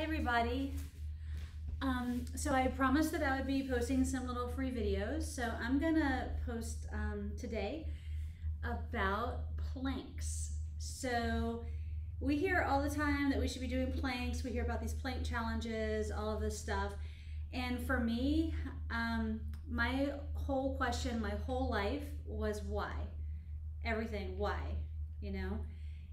everybody. Um, so I promised that I would be posting some little free videos. So I'm gonna post um, today about planks. So we hear all the time that we should be doing planks. We hear about these plank challenges, all of this stuff. And for me, um, my whole question, my whole life was why? Everything, why? You know?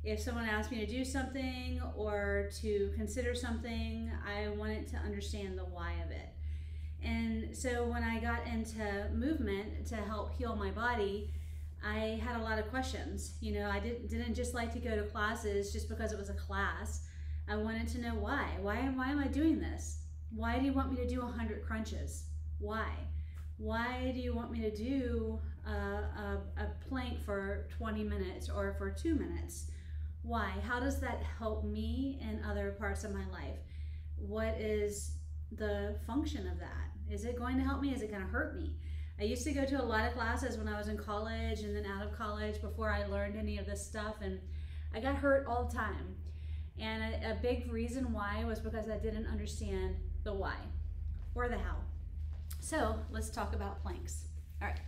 If someone asked me to do something or to consider something, I wanted to understand the why of it. And so when I got into movement to help heal my body, I had a lot of questions. You know, I didn't didn't just like to go to classes just because it was a class. I wanted to know why. Why why am I doing this? Why do you want me to do 100 crunches? Why? Why do you want me to do a, a, a plank for 20 minutes or for two minutes? Why? How does that help me in other parts of my life? What is the function of that? Is it going to help me? Is it going to hurt me? I used to go to a lot of classes when I was in college and then out of college before I learned any of this stuff, and I got hurt all the time. And a, a big reason why was because I didn't understand the why or the how. So let's talk about planks. All right.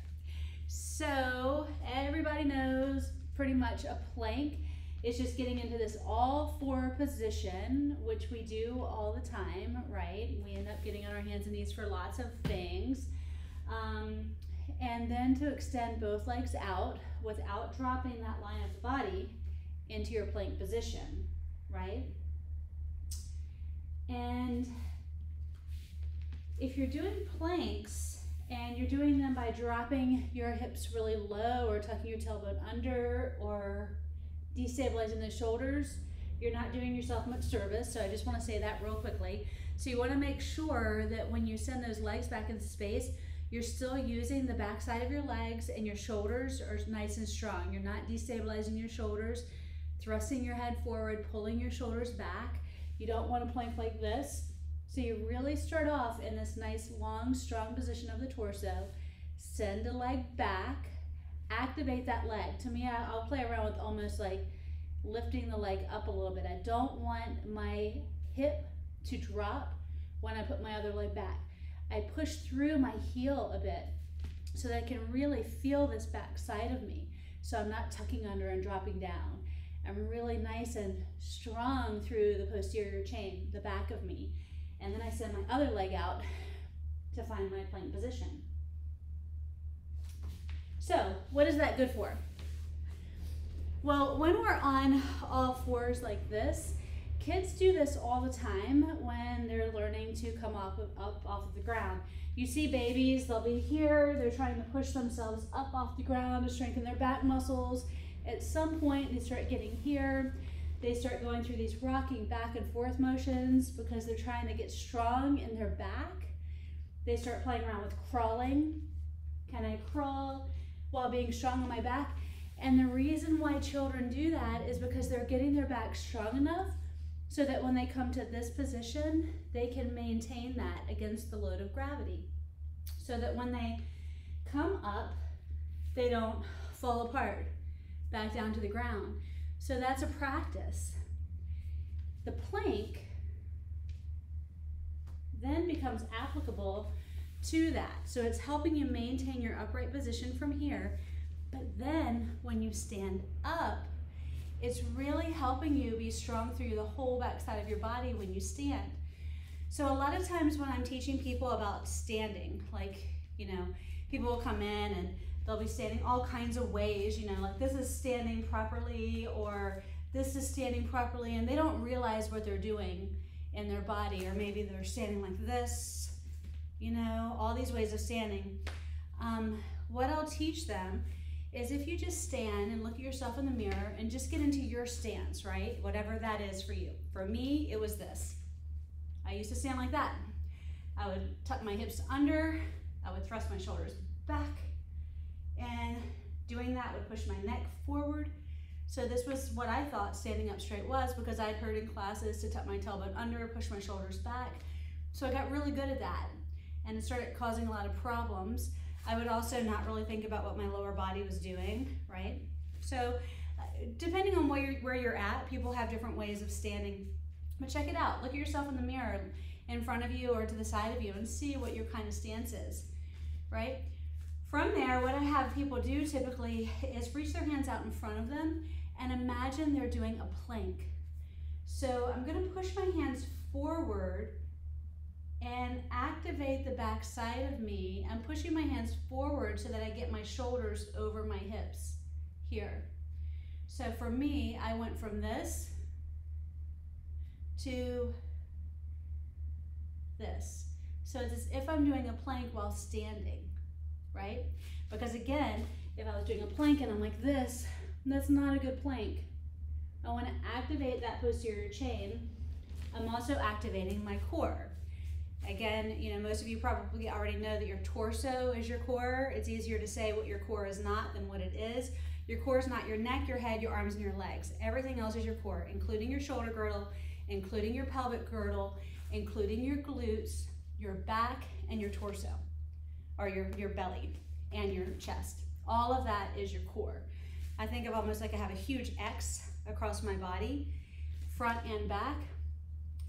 So everybody knows pretty much a plank it's just getting into this all four position, which we do all the time, right? We end up getting on our hands and knees for lots of things. Um, and then to extend both legs out without dropping that line of the body into your plank position, right? And if you're doing planks and you're doing them by dropping your hips really low or tucking your tailbone under or destabilizing the shoulders, you're not doing yourself much service. So I just want to say that real quickly. So you want to make sure that when you send those legs back into space, you're still using the back side of your legs and your shoulders are nice and strong. You're not destabilizing your shoulders, thrusting your head forward, pulling your shoulders back. You don't want to plank like this. So you really start off in this nice, long, strong position of the torso. Send a leg back, activate that leg. To me, I, will play around with almost like lifting the leg up a little bit. I don't want my hip to drop when I put my other leg back. I push through my heel a bit so that I can really feel this back side of me. So I'm not tucking under and dropping down. I'm really nice and strong through the posterior chain, the back of me. And then I send my other leg out to find my plank position. So what is that good for? Well, when we're on all fours like this, kids do this all the time when they're learning to come up, up off of the ground. You see babies, they'll be here, they're trying to push themselves up off the ground to strengthen their back muscles. At some point, they start getting here. They start going through these rocking back and forth motions because they're trying to get strong in their back. They start playing around with crawling. Can I crawl? While being strong on my back. And the reason why children do that is because they're getting their back strong enough so that when they come to this position, they can maintain that against the load of gravity. So that when they come up, they don't fall apart back down to the ground. So that's a practice. The plank then becomes applicable to that. So it's helping you maintain your upright position from here. But then when you stand up, it's really helping you be strong through the whole back side of your body when you stand. So a lot of times when I'm teaching people about standing, like, you know, people will come in and they'll be standing all kinds of ways, you know, like this is standing properly or this is standing properly and they don't realize what they're doing in their body or maybe they're standing like this you know, all these ways of standing. Um, what I'll teach them is if you just stand and look at yourself in the mirror and just get into your stance, right? Whatever that is for you. For me, it was this. I used to stand like that. I would tuck my hips under, I would thrust my shoulders back, and doing that would push my neck forward. So this was what I thought standing up straight was because I'd heard in classes to tuck my tailbone under, push my shoulders back. So I got really good at that and it started causing a lot of problems. I would also not really think about what my lower body was doing, right? So uh, depending on where you're, where you're at, people have different ways of standing. But check it out. Look at yourself in the mirror in front of you or to the side of you and see what your kind of stance is, right? From there, what I have people do typically is reach their hands out in front of them and imagine they're doing a plank. So I'm gonna push my hands forward and activate the back side of me. I'm pushing my hands forward so that I get my shoulders over my hips here. So for me, I went from this to this. So it's as if I'm doing a plank while standing, right? Because again, if I was doing a plank and I'm like this, that's not a good plank. I want to activate that posterior chain. I'm also activating my core. Again, you know, most of you probably already know that your torso is your core. It's easier to say what your core is not than what it is. Your core is not your neck, your head, your arms, and your legs. Everything else is your core, including your shoulder girdle, including your pelvic girdle, including your glutes, your back, and your torso, or your, your belly and your chest. All of that is your core. I think of almost like I have a huge X across my body, front and back,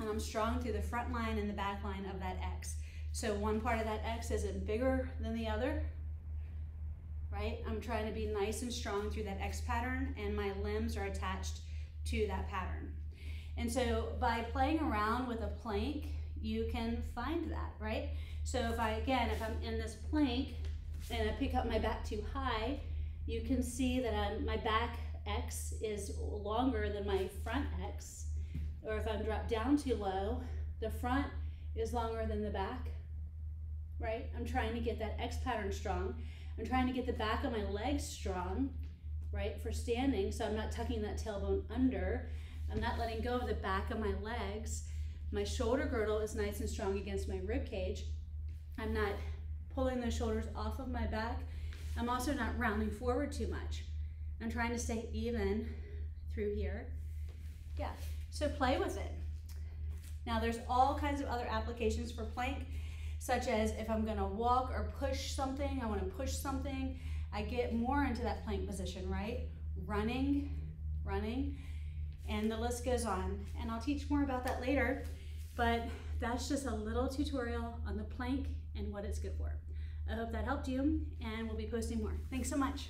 and I'm strong through the front line and the back line of that X. So one part of that X isn't bigger than the other, right? I'm trying to be nice and strong through that X pattern and my limbs are attached to that pattern. And so by playing around with a plank, you can find that, right? So if I, again, if I'm in this plank and I pick up my back too high, you can see that I'm, my back X is longer than my front X. Or if I'm dropped down too low, the front is longer than the back, right? I'm trying to get that X pattern strong. I'm trying to get the back of my legs strong, right, for standing, so I'm not tucking that tailbone under. I'm not letting go of the back of my legs. My shoulder girdle is nice and strong against my rib cage. I'm not pulling the shoulders off of my back. I'm also not rounding forward too much. I'm trying to stay even through here. Yeah, so play with it. Now there's all kinds of other applications for plank, such as if I'm gonna walk or push something, I wanna push something, I get more into that plank position, right? Running, running, and the list goes on. And I'll teach more about that later, but that's just a little tutorial on the plank and what it's good for. I hope that helped you, and we'll be posting more. Thanks so much.